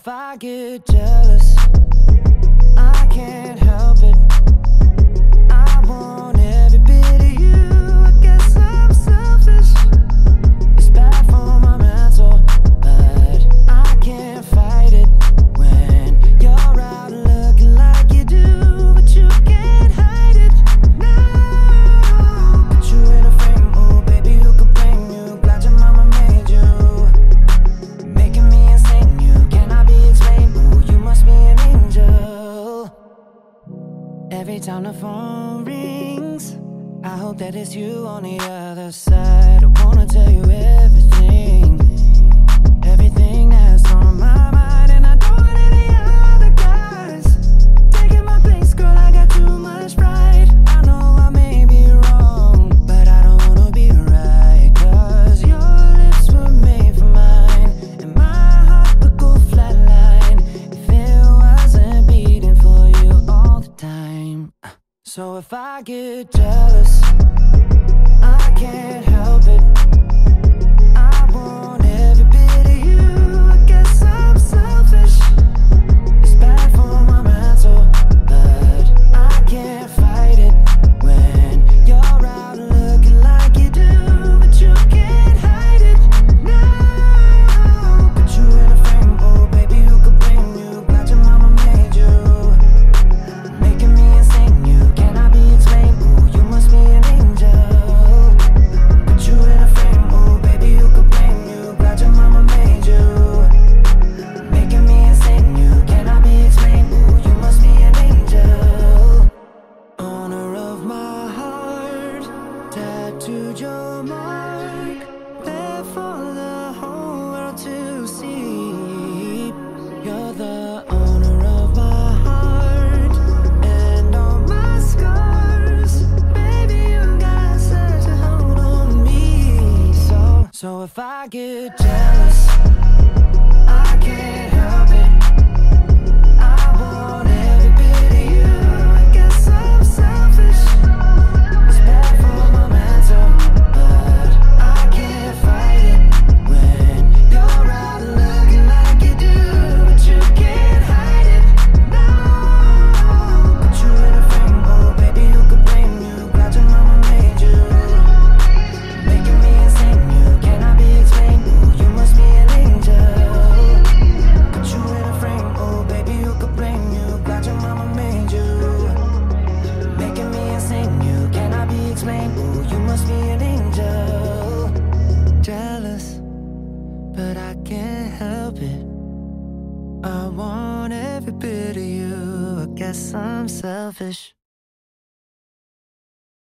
If I get jealous, I can't help it. Every time the phone rings I hope that it's you on the other side. I wanna tell you everything. So if I get jealous, I can't help it. So if I get jealous want every bit of you. I guess I'm selfish.